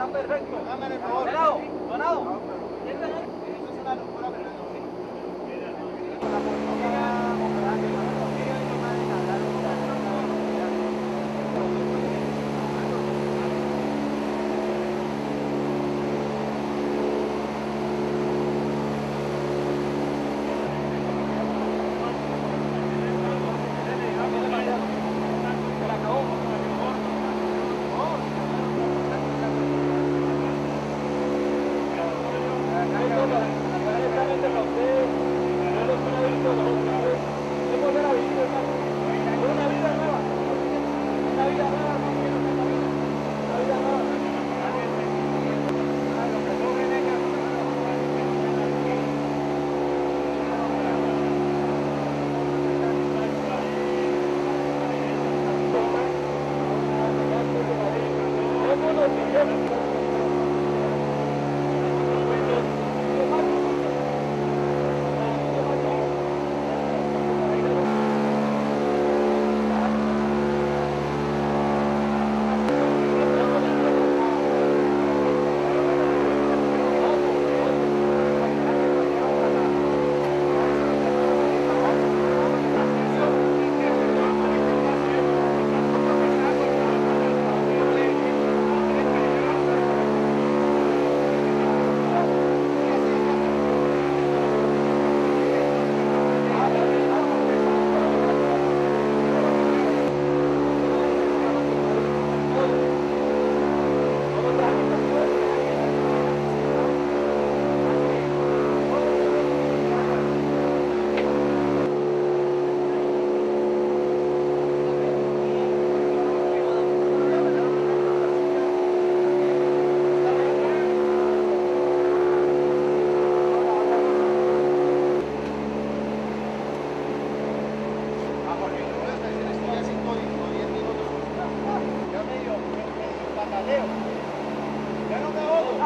Está perfecto. Hágame el favor. Donado, donado. Eso es una locura, Fernando. Ya no me ahogo.